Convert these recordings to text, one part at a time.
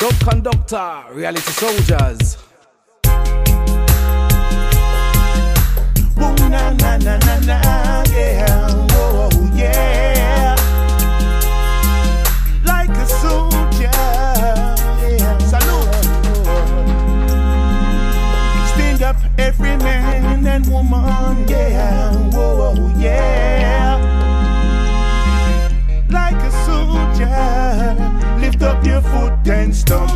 Rob Conductor, Reality Soldiers. Na, na, na, Stone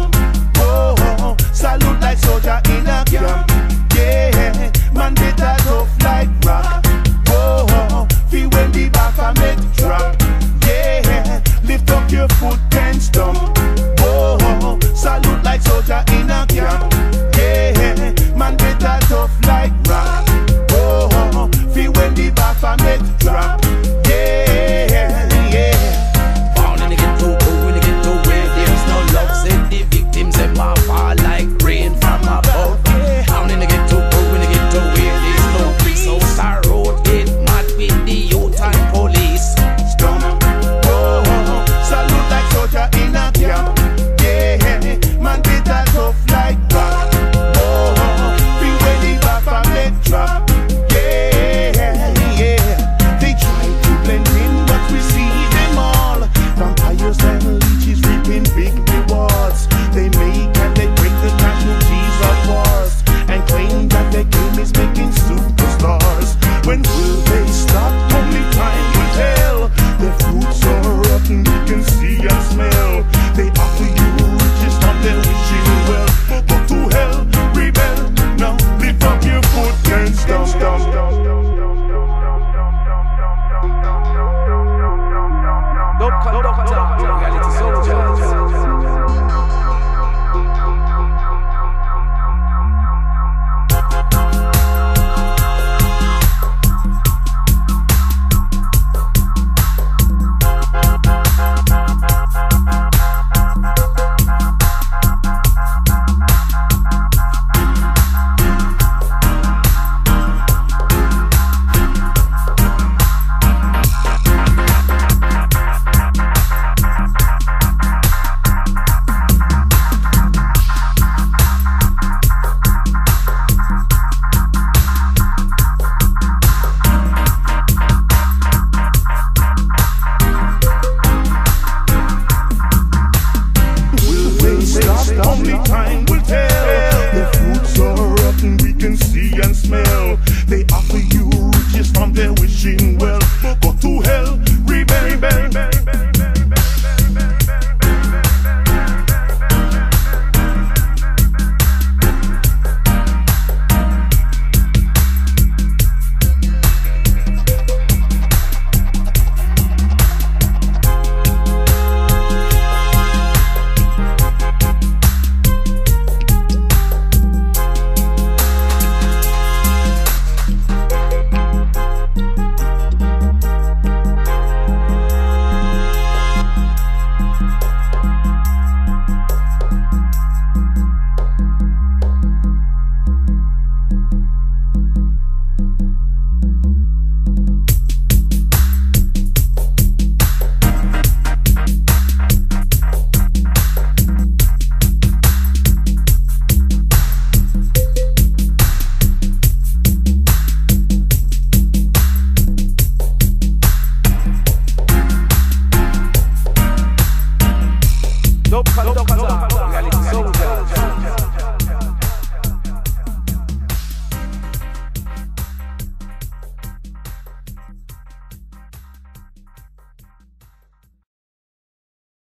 time.